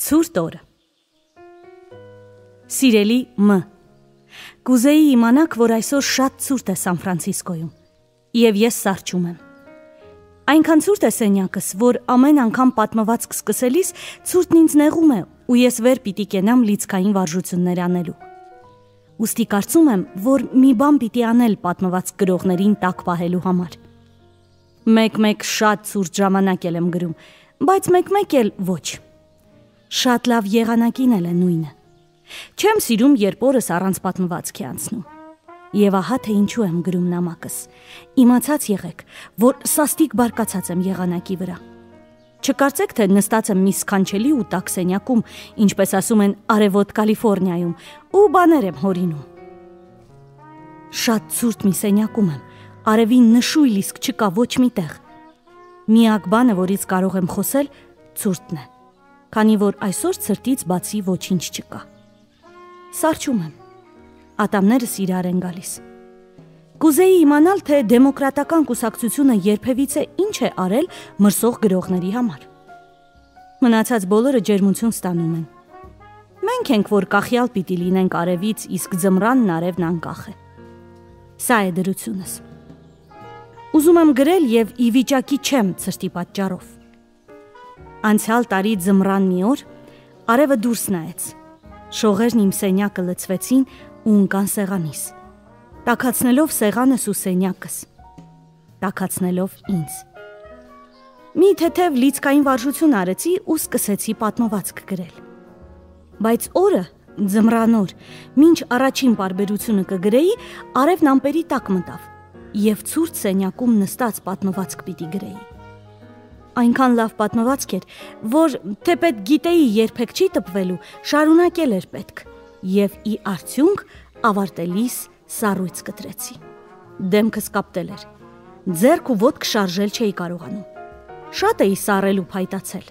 Ցուրտ օրը։ Սիրելի Մ. Կուզեի իմանաք, որ այսօր շատ ցուրտ է Սան Ֆրանցիսկոյում, եւ ես սարճում եմ։ Այնքան ցուրտ է սենյակս, որ ամեն անգամ պատմվածք սկսելիս ցուրտն ինձ նեղում է, ու ես վեր պիտի կենամ լիցքային վարժություններ անելու։ Ոստի կարծում եմ, որ մի բան պիտի անել պատմված գրողներին տակ պահելու համար։ Մեկ-մեկ շատ ցուրտ ժամանակ եմ գրում, բայց մեկ-մեկ էլ ոչ։ Շատ լավ եղանակին էլ է նույնը։ Չեմ սիրում, երբ օրս առանց պատմվածքի անցնում։ Եվ ահա թե ինչու եմ գրում նամակս։ Իմացած եղեք, որ սաստիկ բարկացած եմ եղանակի վրա։ Չկարծեք, թե նստած եմ մի սքանչելի ու տաքսենյակում, ինչպես ասում են Արևոտ Կալիֆոռնիայում, ու բաներ եմ հորինում։ Շատ ցուրտ մի սենյակում եմ։ Արևին նշույլ իսկ չկա ոչ մի տեղ։ Միակ բանը, որից կարող եմ խոսել, ցուրտն է քանի որ այսօր ցրտից բացի ոչինչ չկա։ Սարճում եմ։ Ատամներս իրար են գալիս։ Կուզեի իմանալ, թե դեմոկրատական կուսակցությունը երբևիցե ինչ է արել մրսող գրողների համար։ Մնացած բոլորը ջերմություն ստանում են։ Մենք ենք, որ կախյալ պիտի լինենք արևից, իսկ ձմրանն արևն անկախ է։ Սա է դրությունս։ Ուզում եմ գրել եւ ի վիճակի չեմ ցրտի պատճառով։ Անցյալ տարի ձմռան մի օր արևը դուրս նայեց։ Շողերն իմ սենյակը լցվեցին ու ընկան սեղանիս։ Տակացնելով սեղանս ու սենյակս։ Տակացնելով ինձ։ Մի թեթև լիցքային վարժություն արեցի ու սկսեցի պատմվածք գրել։ Բայց օրը ձմրանոր, ինչ առաջին բարբերությունը կգրեի, արևն ամպերի տակ մտավ եւ ցուրտ սենյակում նստած պատմվածք պիտի գրեի այնքան լավ պատմվածք էր, որ թեպետ գիտեի երբեք չի տպվելու, շարունակել էր պետք։ Եվ ի արդյունք ավարտելիս սառույց կտրեցի։ Դեմքս կապտել էր։ Ձերք ու ոտք շարժել չէի կարողանում։ Շատ էի սառել ու փայտացել։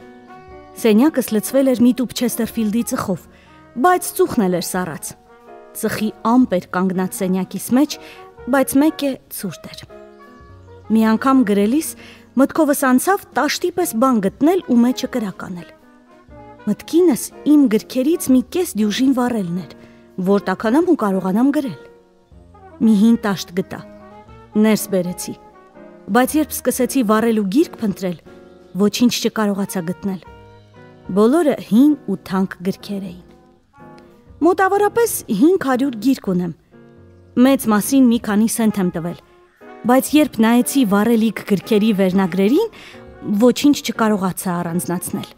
Սենյակս լցվել էր մի տուփ Չեսթերֆիլդի ծխով, բայց ծուխն էր սառած։ Ծխի ամպեր կանգնած սենյակիս մեջ, բայց մեկ է ցուրտ էր։ Մի անգամ գրելիս Մտքովս անցավ տաշտի պես բան գտնել ու մեջը կրականել։ Մտքինս իմ գրքերից մի կես դյուժին վառելն էր, որ տականամ ու կարողանամ գրել։ Մի հին տաշտ գտա։ Ներս բերեցի։ Բայց երբ սկսեցի վառել ու գիրք փնտրել, ոչինչ չկարողացա գտնել։ Բոլորը հին ու թանկ գրքեր էին։ Մոտավորապես 500 գիրք ունեմ։ Մեծ մասին մի քանի սենտ եմ տվել բայց երբ նայեցի վառելիք գրքերի վերնագրերին, ոչինչ չկարողացա առանձնացնել։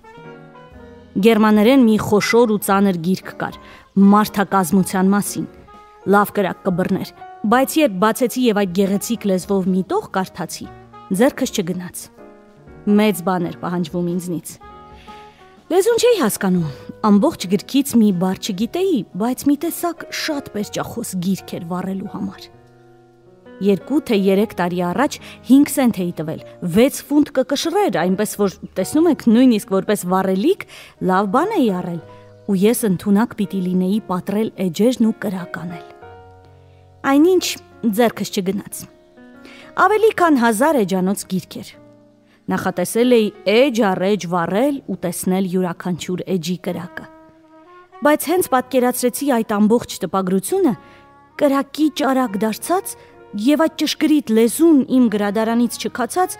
Գերմաներեն մի խոշոր ու ծանր գիրք կար մարդակազմության մասին։ Լավ կրակ կբռներ, բայց երբ բացեցի եւ այդ գեղեցիկ լեզվով մի տող կարդացի, ձեռքս չգնաց։ Մեծ բան էր պահանջվում ինձնից։ Լեզուն չէի հասկանում։ Ամբողջ գրքից մի բառ չգիտեի, բայց մի տեսակ շատ պերճախոս գիրք էր վառելու համար։ 2 թե 3 տարի առաջ 5 սենտ էի տվել։ 6 ֆունտ կկշռեր, այնպես որ տեսնում եք, նույնիսկ որպես վառելիք լավ բան էի առել, ու ես ընդունակ պիտի լինեի պատրել էջերն ու կրականել։ Այնինչ ձերքս չգնաց։ Ավելի քան 1000 էջանոց գիրք էր։ Նախատեսել էի էջ առեջ վառել ու տեսնել յուրաքանչյուր էջի կրակը։ Բայց հենց պատկերացրեցի այդ ամբողջ տպագրությունը, կրակի ճարակ դարձած եւ այդ ճշգրիտ լեզուն իմ գրադարանից չքացած,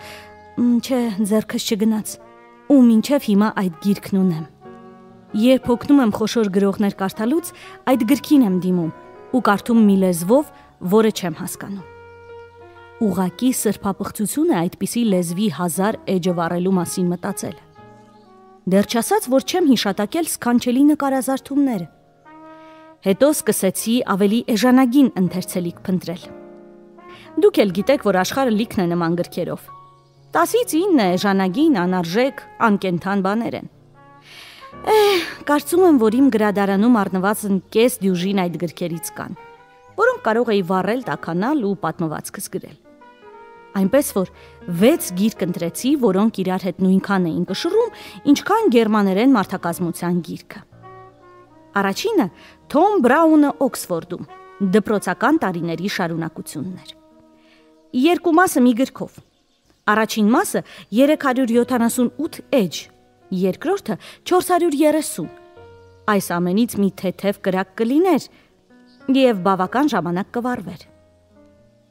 չէ, зерքս չգնաց։ Ու մինչև հիմա այդ գիրքն ունեմ։ Երբ օգնում եմ խոշոր գրողներ կարդալուց, այդ գրքին եմ դիմում ու կարդում մի լեզվով, որը չեմ հասկանում։ Ուղակի սրբապղծությունը այդպիսի լեզվի հազար էջով առելու մասին մտածել։ Դեռ չասած, որ չեմ հիշատակել սքանչելի նկարազարդումները։ Հետո սկսեցի ավելի էժանագին ընթերցելիք փնտրել։ Դուք էլ գիտեք, որ աշխարհը լիքն է նման գրքերով։ 10-ից 9 ժանագին, անարժեք, անկենթան բաներ են։ Էհ, կարծում եմ, որ իմ գրադարանում առնվազն կես դյուժին այդ գրքերից կան, որոնք կարող էի վառել, տականալ ու պատմվածքս գրել։ Այնպես որ 6 գիրք ընտրեցի, որոնք իրար հետ նույնքան էին կշռում, ինչքան գերմաներեն մարդակազմության գիրքը։ Առաջինը Թոմ Բրաունը Օքսֆորդում դպրոցական տարիների շարունակությունն էր երկու մասը մի գրքով։ Առաջին մասը 378 էջ, երկրորդը 430։ Այս ամենից մի թեթև կրակ կլիներ եւ բավական ժամանակ կվարվեր։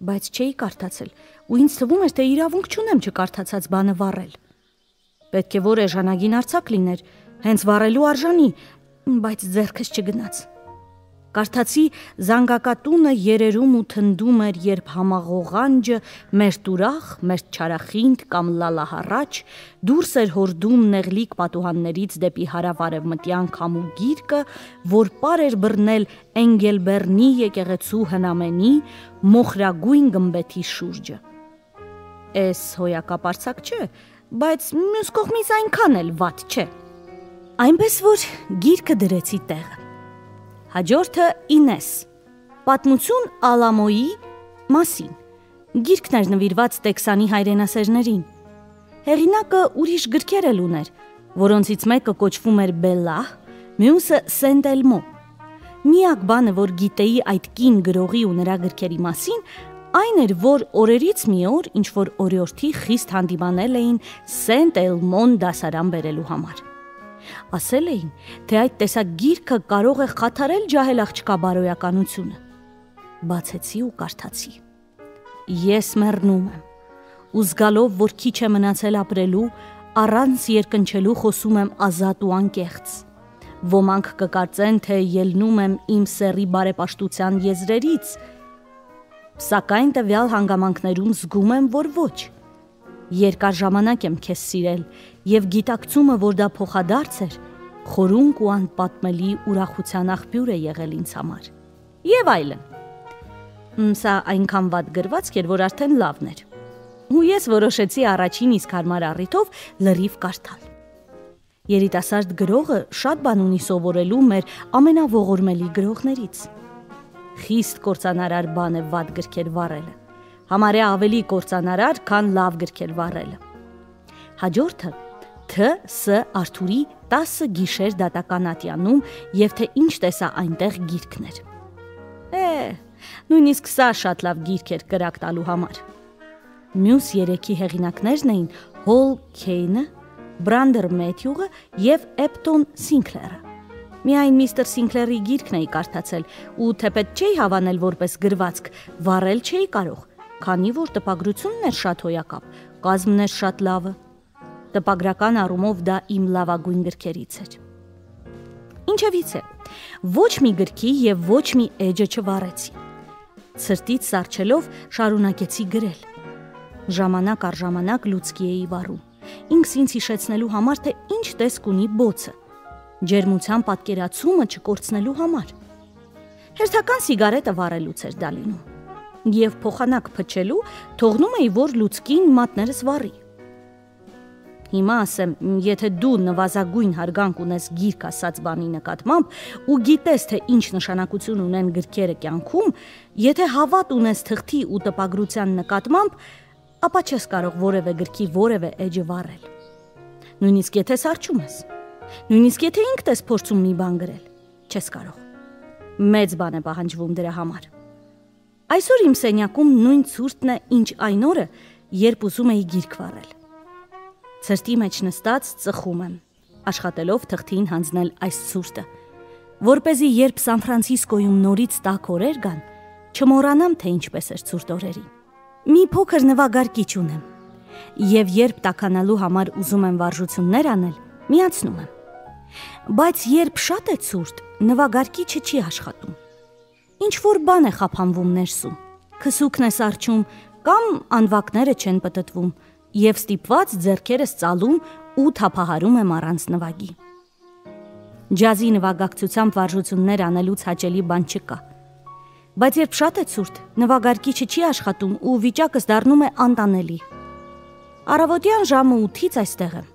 Բայց չէի կարդացել, ու ինձ թվում էր, թե իրավունք չունեմ չկարդացած բանը վառել։ Պետք է որ էժանագին արցակ լիներ, հենց վառելու արժանի, բայց ձեռքս չգնաց։ Կարդացի զանգակատունը երերում ու թնդում էր, երբ համաղողանջը մեր տուրախ, մեր չարախինդ կամ լալահառաջ դուրս էր հորդում նեղլիկ պատուհաններից դեպի հարավարևմտյան քամու գիրկը, որ պար էր բռնել Էնգելբերնի եկեղեցու հնամենի մոխրագույն գմբեթի շուրջը։ Էս հոյակապարցակ չէ, բայց մյուս կողմից այնքան էլ վատ չէ։ Այնպես որ գիրկը դրեցի տեղը Հաջորդը Ինես։ Պատմություն Ալամոյի մասին։ Գիրքն էր նվիրված Տեքսանի հայրենասերներին։ Հեղինակը ուրիշ գրքեր էլ ուներ, որոնցից մեկը կոչվում էր Բելլահ, մյուսը Սենտելմո։ Միակ բանը, որ գիտեի այդ կին գրողի ու նրա գրքերի մասին, այն էր, որ օրերից մի օր ինչ որ օրիորդի խիստ հանդիմանել էին Սենտ Էլմոն դասարան բերելու համար ասել էին, թե այդ տեսակ գիրքը կարող է խաթարել ջահել աղջկա բարոյականությունը։ Բացեցի ու կարդացի։ Ես մեռնում եմ։ Ու զգալով, որ քիչ է մնացել ապրելու, առանց երկնչելու խոսում եմ ազատ ու անկեղծ։ Ոմանք կկարծեն, թե ելնում եմ իմ սերի բարեպաշտության եզրերից, սակայն տվյալ հանգամանքներում զգում եմ, որ ոչ։ Երկար ժամանակ եմ քեզ սիրել եւ գիտակցումը, որ դա փոխադարձ էր, խորունկ ու անպատմելի ուրախության աղբյուր է եղել ինձ համար։ Եվ այլն։ Սա այնքան վատ գրված էր, որ արդեն լավն էր։ Ու ես որոշեցի առաջին իսկ հարմար առիթով լրիվ կարդալ։ Երիտասարդ գրողը շատ բան ունի սովորելու մեր ամենաողորմելի գրողներից։ Խիստ կորցանարար բան է վատ գրքեր վառելը համարյա ավելի կործանարար, քան լավ գրքեր վառելը։ Հաջորդը. Թ Ս Արթուրի 10 գիշեր դատական ատյանում եւ թե ինչ տեսա այնտեղ գիրքներ։ Է, նույնիսկ սա շատ լավ գիրք էր կրակ տալու համար։ Մյուս երեքի հեղինակներն էին Հոլ Քեյնը, Բրանդեր Մեթյուղը եւ Էպտոն Սինքլերը։ Միայն միստր Սինքլերի գիրքն էի կարդացել ու թեպետ չէի հավանել որպես գրվածք, վառել չէի կարող, քանի որ տպագրությունն էր շատ հոյակապ, կազմն էր շատ լավը։ Տպագրական առումով դա իմ լավագույն գրքերից էր։ Ինչևից է, ոչ մի գրքի եւ ոչ մի էջը չվառեցի։ Ցրտից սարչելով շարունակեցի գրել։ Ժամանակ առ ժամանակ լուցկի էի վառում։ Ինքս ինձ հիշեցնելու համար, թե ինչ տեսք ունի բոցը։ Ջերմության պատկերացումը չկորցնելու համար։ Հերթական սիգարետը վառելուց էր դա լինում եւ փոխանակ փչելու թողնում էի, որ լուցկին մատներս վառի։ Հիմա ասեմ, եթե դու նվազագույն հարգանք ունես գիրք ասած բանի նկատմամբ ու գիտես, թե ինչ նշանակություն ունեն գրքերը կյանքում, եթե հավատ ունես թղթի ու տպագրության նկատմամբ, ապա չես կարող որևէ գրքի որևէ էջը վառել։ Նույնիսկ եթե սարճում ես։ Նույնիսկ եթե ինքդ ես փորձում մի բան գրել, չես կարող։ Մեծ բան է պահանջվում դրա համար։ Այսօր իմ սենյակում նույն ցուրտն է, ինչ այն օրը, երբ ուզում էի գիրք վառել։ Ցրտի մեջ նստած ծխում եմ, աշխատելով թղթին հանձնել այս ցուրտը, որ เป զի երբ Սան Ֆրանցիսկոյում նորից տաք օրեր գան, չմոռանամ թե ինչպես էր ցուրտ օրերին։ Մի փոքր նվագարկիչ ունեմ, եւ երբ տականալու համար ուզում եմ վարժություններ անել, միացնում եմ։ Բայց երբ շատ է ցուրտ, նվագարկիչը չի աշխատում ինչ որ բան է խափանվում ներսում։ Քսուկն է սարճում կամ անվակները չեն պատտվում եւ ստիպված зерքերս ծալում ու թափահարում եմ առանց նվագի։ Ջազի նվագակցությամբ վարժություններ անելուց հաճելի բան չկա։ Բայց երբ շատ է ցուրտ, նվագարկիչը չի աշխատում ու վիճակս դառնում է անտանելի։ Արավոտյան ժամը 8-ից այստեղ եմ։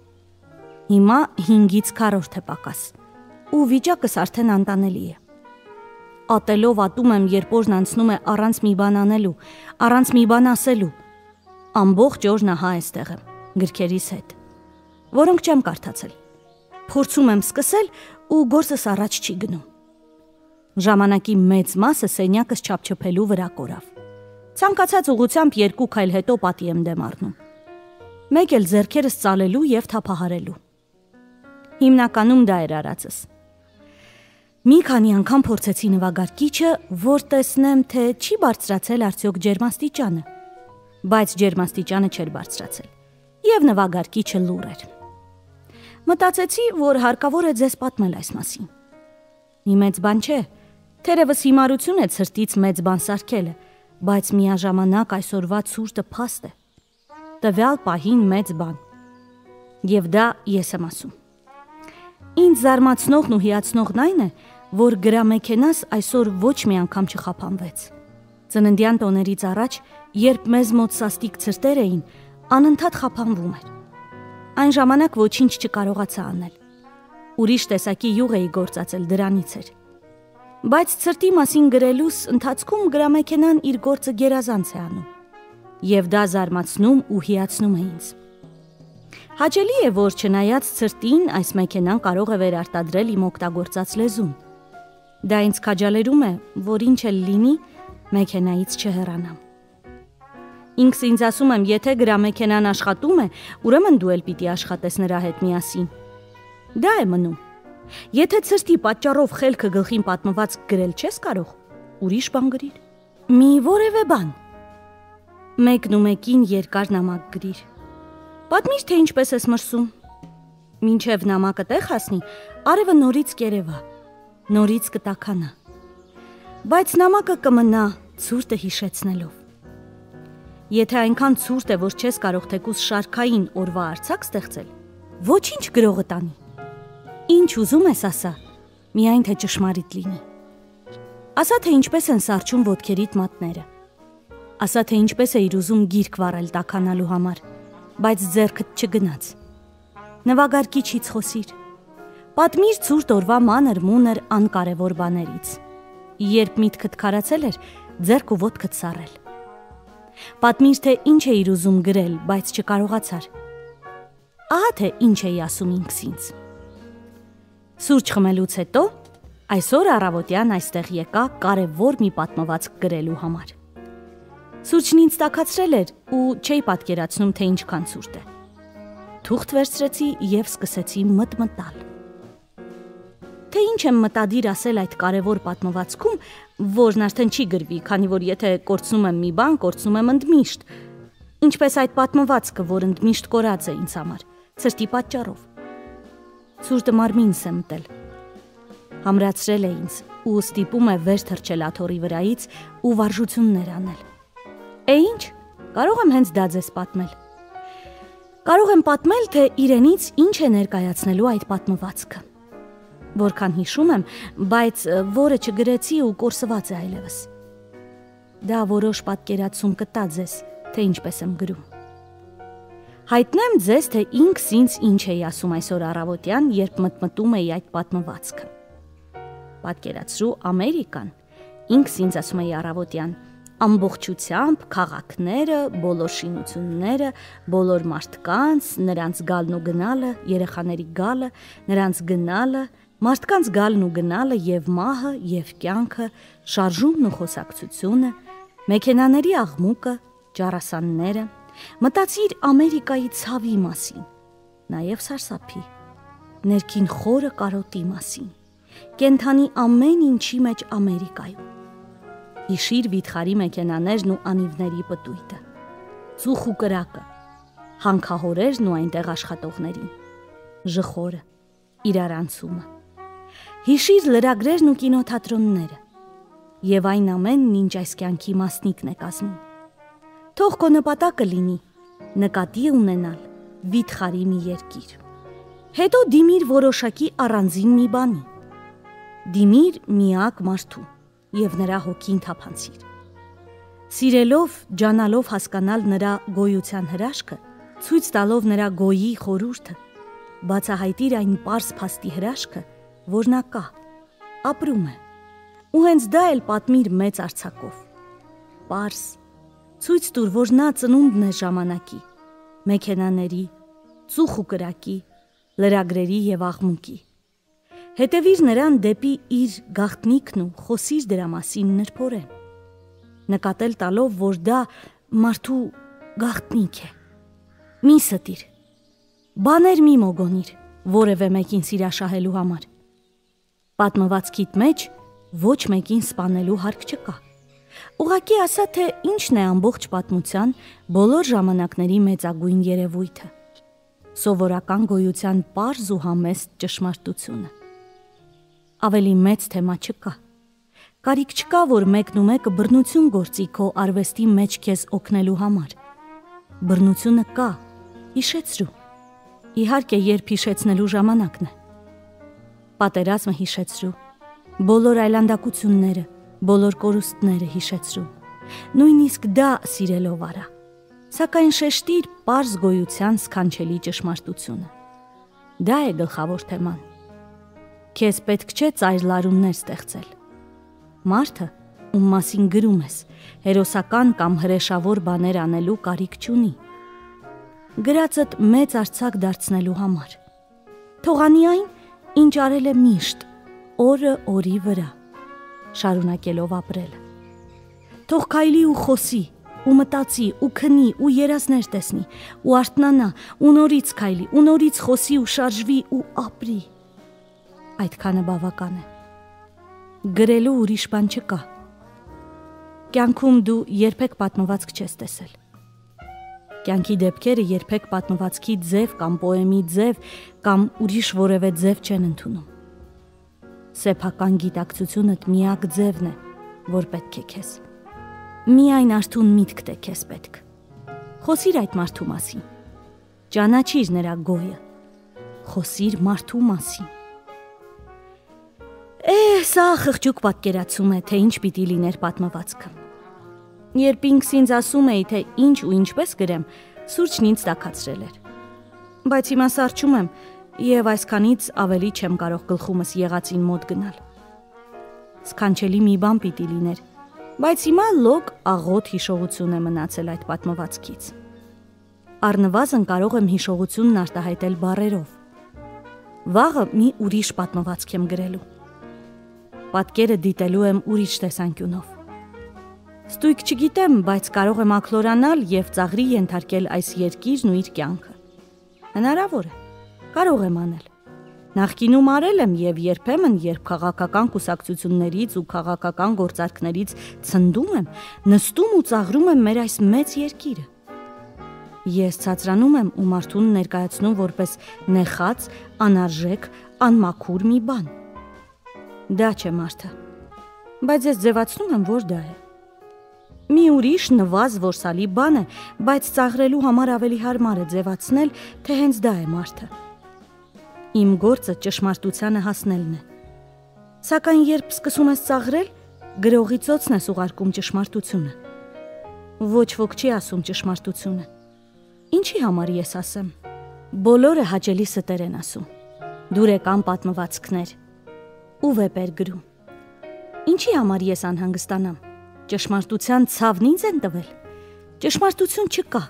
Հիմա 5-ից 4-րդ է պակաս։ Ու վիճակս արդեն անտանելի է ատելով ատում եմ, երբ օրն անցնում է առանց մի բան անելու, առանց մի բան ասելու։ Ամբողջ օրն ահա այստեղ եմ, գրքերիս հետ, որոնք չեմ կարդացել։ Փորձում եմ սկսել ու գործս առաջ չի գնում։ Ժամանակի մեծ մասը սենյակս չափչփելու վրա կորավ։ Ցանկացած ուղությամբ երկու քայլ հետո պատի եմ դեմ առնում։ Մեկ էլ зерքերս ծալելու եւ թափահարելու։ Հիմնականում դա էր արածս։ Մի քանի անգամ փորձեցի նվագարկիչը, որ տեսնեմ, թե չի բարձրացել արդյոք ջերմաստիճանը, բայց ջերմաստիճանը չէր բարձրացել, եւ նվագարկիչը լուր էր։ Մտածեցի, որ հարկավոր է ձեզ պատմել այս մասին։ Մի մեծ բան չէ, թերևս հիմարություն է ցրտից մեծ բան սարքելը, բայց միաժամանակ այսօրվա ցուրտը փաստ է։ Տվյալ պահին մեծ բան։ Եվ դա ես եմ ասում։ Ինձ զարմացնողն ու հիացնողն այն է, որ գրամեքենաս այսօր ոչ մի անգամ չխափանվեց։ Ծննդյան տոներից առաջ, երբ մեզ մոտ սաստիկ ցրտեր էին, անընդհատ խափանվում էր։ Այն ժամանակ ոչինչ չկարողացա անել։ Ուրիշ տեսակի յուղ էի գործածել դրանից էր։ Բայց ցրտի մասին գրելուս ընթացքում գրամեքենան իր գործը գերազանց է անում։ Եվ դա զարմացնում ու հիացնում է ինձ։ Հաճելի է, որ չնայած ցրտին, այս մեքենան կարող է վերարտադրել իմ օգտագործած լեզուն։ Դա ինձ քաջալերում է, որ ինչ էլ լինի, մեքենայից չհեռանամ։ Ինքս ինձ ասում եմ, եթե գրամեքենան աշխատում է, ուրեմն դու էլ պիտի աշխատես նրա հետ միասին։ Դա է մնում։ Եթե ցրտի պատճառով խելքը գլխին պատմված գրել չես կարող, ուրիշ բան գրիր։ Մի որևէ բան։ Մեկն ու մեկին երկար նամակ գրիր։ Պատմիր, թե ինչպես ես մրսում։ Մինչև նամակը տեղ հասնի, արևը նորից կերևա նորից կտականա։ Բայց նամակը կմնա ցուրտը հիշեցնելով։ Եթե այնքան ցուրտ է, որ չես կարող թեկուս շարքային օրվա արցակ ստեղծել, ոչինչ գրողը տանի։ Ինչ ուզում ես ասա, միայն թե ճշմարիտ լինի։ Ասա թե ինչպես են սարճում ոդքերիդ մատները։ Ասա թե ինչպես է իր ուզում գիրք վառել տականալու համար, բայց ձեռքդ չգնաց։ Նվագարկիչից խոսիր Պատմիր ցուրտ օրվա մանր մուներ անկարևոր բաներից։ Երբ միտքդ քարացել էր, ձեռք ու ոտքդ սառել։ Պատմիր թե ինչ էիր ուզում գրել, բայց չկարողացար։ Ահա թե ինչ էի ասում ինքս ինձ։ Սուրճ խմելուց հետո այսօր առավոտյան այստեղ եկա կարևոր մի պատմվածք գրելու համար։ Սուրճն ինձ տակացրել էր ու չէի պատկերացնում թե ինչքան ցուրտ է։ Թուղթ վերցրեցի եւ սկսեցի մտմտալ թե ինչ եմ մտադիր ասել այդ կարևոր պատմվածքում, որն արդեն չի գրվի, քանի որ եթե կորցնում եմ մի բան, կորցնում եմ ընդմիշտ։ Ինչպես այդ պատմվածքը, որ ընդմիշտ կորած է ինձ համար, ցրտի պատճառով։ Սուրտը մարմինս եմ մտել։ Համրացրել է ինձ ու ստիպում է վեր թռչել աթորի վրայից ու վարժություններ անել։ Է ինչ, կարող եմ հենց դա ձեզ պատմել։ Կարող եմ պատմել, թե իրենից ինչ է ներկայացնելու այդ պատմվածքը որքան հիշում եմ, բայց որը չգրեցի ու կորսված է այլևս։ Դա որոշ պատկերացում կտա ձեզ, թե ինչպես եմ գրում։ Հայտնեմ ձեզ, թե ինքս ինձ ինչ էի ասում այսօր առավոտյան, երբ մտմտում էի այդ պատմվածքը։ Պատկերացրու Ամերիկան։ Ինքս ինձ ասում էի առավոտյան, ամբողջությամբ քաղաքները, բոլոր շինությունները, բոլոր մարդկանց, նրանց գալն ու գնալը, երեխաների գալը, նրանց գնալը, Մարդկանց գալն ու գնալը եւ մահը եւ կյանքը, շարժումն ու խոսակցությունը, մեքենաների աղմուկը, ճառասանները, մտածիր Ամերիկայի ցավի մասին, նաեւ սարսափի, ներքին խորը կարոտի մասին, կենթանի ամեն ինչի մեջ Ամերիկայում։ Հիշիր վիթխարի մեքենաներն ու անիվների պտույտը, ծուխ ու կրակը, հանքահորերն ու այնտեղ աշխատողներին, ժխորը, իրարանցումը Հիշիր լրագրերն ու կինոթատրոնները եւ այն ամենն, ինչ այս կյանքի մասնիկն է կազմում։ Թող քո նպատակը լինի նկատի ունենալ վիթխարի մի երկիր։ Հետո դիմիր որոշակի առանձին մի բանի։ Դիմիր միակ մարդու եւ նրա հոգին թափանցիր։ Սիրելով, ջանալով հասկանալ նրա գոյության հրաշքը, ցույց տալով նրա գոյի խորուրդը, բացահայտիր այն པարս փաստի հրաշքը, որ նա կա, ապրում է։ Ու հենց դա էլ պատմիր մեծ արցակով։ Պարս ցույց տուր, որ նա ծնունդն է ժամանակի, մեքենաների, ծուխ ու կրակի, լրագրերի եւ աղմուկի։ Հետևիր նրան դեպի իր գաղտնիքն ու խոսիր դրա մասին նրբորեն։ Նկատել տալով, որ դա մարդու գաղտնիք է։ Մի ստիր։ Բաներ մի մոգոնիր, որևէ մեկին սիրաշահելու համար։ Պատմվածքիդ մեջ ոչ մեկին սپانելու հարկ չկա։ Ուղղակի ասա թե ինչն է ամբողջ պատմության բոլոր ժամանակների մեծագույն երևույթը։ Սովորական գոյության པարզ ու համեստ ճշմարտությունը։ Ավելի մեծ թեմա չկա։ Կարիք չկա, որ մեկն ու մեկը բռնություն գործի քո արվեստի մեջ քեզ օգնելու համար։ Բռնությունը կա, հիշեցրու։ Իհարկե, երբ հիշեցնելու ժամանակն է։ Պատերազմը հիշեցրու։ Բոլոր այլանդակությունները, բոլոր կորուստները հիշեցրու։ Նույնիսկ դա սիրելով արա։ Սակայն շեշտիր པարզ գոյության սքանչելի ճշմարտությունը։ Դա է գլխավոր թեման։ Քեզ պետք չէ ծայր լարումներ ստեղծել։ Մարդը, ում մասին գրում ես, հերոսական կամ հրեշավոր բաներ անելու կարիք չունի գրածդ մեծ արցակ դարձնելու համար։ Թողանի այն, ինչ արել է միշտ, օրը օրի վրա, շարունակելով ապրելը։ Թող քայլի ու խոսի, ու մտածի, ու քնի, ու երազներ տեսնի, ու արթնանա, ու նորից քայլի, ու նորից խոսի ու շարժվի ու ապրի։ Այդքանը բավական է։ Գրելու ուրիշ բան չկա։ Կյանքում դու երբեք պատմվածք չես տեսել Կյանքի դեպքերը երբեք պատմվածքի ձև կամ պոեմի ձև կամ ուրիշ որևէ ձև չեն ընդունում։ Սեփական գիտակցությունդ միակ ձևն է, որ պետք է քեզ։ Միայն արթուն միտքդ է քեզ պետք։ Խոսիր այդ մարդու մասին։ Ճանաչիր նրա գոյը։ Խոսիր մարդու մասին։ Է, սա խղճուկ պատկերացում է, թե ինչ պիտի լիներ պատմվածքը։ Երբ ինքս ինձ ասում էի, թե ինչ ու ինչպես գրեմ, սուրճն ինձ տակացրել էր։ Բայց հիմա սարճում եմ եւ այսքանից ավելի չեմ կարող գլխումս եղածին մոտ գնալ։ Սքանչելի մի բան պիտի լիներ, բայց հիմա լոկ աղոտ հիշողություն է մնացել այդ պատմվածքից։ Առնվազն կարող եմ հիշողությունն արտահայտել բառերով։ Վաղը մի ուրիշ պատմվածք եմ գրելու։ Պատկերը դիտելու եմ ուրիշ տեսանկյունով։ Ստույգ չգիտեմ, բայց կարող եմ ակլորանալ եւ ծաղրի ենթարկել այս երկիրն ու իր կյանքը։ Հնարավոր է։ Կարող եմ անել։ Նախկինում արել եմ եւ երբեմն, երբ քաղաքական կուսակցություններից ու քաղաքական գործարքներից ցնդում եմ, նստում ու ծաղրում եմ մեր այս մեծ երկիրը։ Ես ցածրանում եմ ու մարդուն ներկայացնում որպես նեխած, անարժեք, անմաքուր մի բան։ Դա չէ մարդը։ Բայց ես ձևացնում եմ, որ դա է։ Մի ուրիշ նվազ որսալի բան է, բայց ծաղրելու համար ավելի հարմար է ձևացնել, թե հենց դա է մարդը։ Իմ գործը ճշմարտությանը հասնելն է։ Սակայն երբ սկսում ես ծաղրել, գրողի ծոցն ես ուղարկում ճշմարտությունը։ Ոչ ոք չի ասում ճշմարտությունը։ Ինչի համար ես ասեմ։ Բոլորը հաճելի ստեր են ասում։ Դուրեկան պատմվածքներ ու վեպեր գրում։ Ինչի համար ես անհանգստանամ Ճշմարտության ցավն ինձ են տվել։ Ճշմարտություն չկա։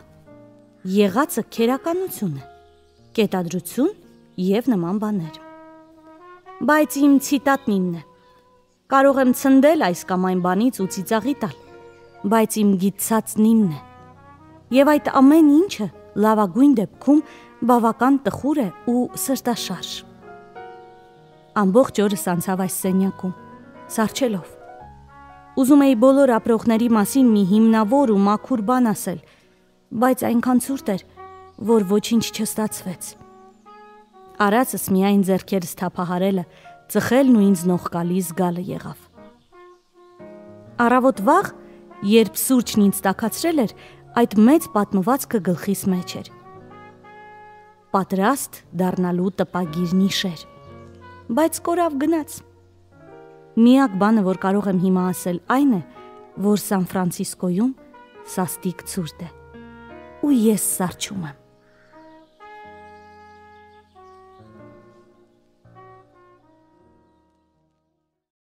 Եղածը քերականություն է։ Կետադրություն եւ նման բաներ։ Բայց իմ ցիտատն իմն է։ Կարող եմ ցնդել այս կամ այն բանից ու ծիծաղի տալ, բայց իմ գիտցածն իմն է։ Եվ այդ ամեն ինչը լավագույն դեպքում բավական տխուր է ու սրտաշարժ։ Ամբողջ օրս անցավ այս սենյակում, սարչելով Ուզում էի բոլոր ապրողների մասին մի հիմնավոր ու մաքուր բան ասել, բայց այնքան ցուրտ էր, որ ոչինչ չստացվեց։ Արածս միայն зерքերս թափահարելը, ծխելն ու ինձ նողկալի զգալը եղավ։ Առավոտ վաղ, երբ սուրճն ինձ տակացրել էր, այդ մեծ պատմվածքը գլխիս մեջ էր։ Պատրաստ դառնալու տպագիր նիշեր։ Բայց կորավ գնաց։ Միակ բանը, որ կարող եմ հիմա ասել, այն է, որ Սան Ֆրանցիսկոյում սաստիկ ցուրտ է։ Ու ես սարճում եմ։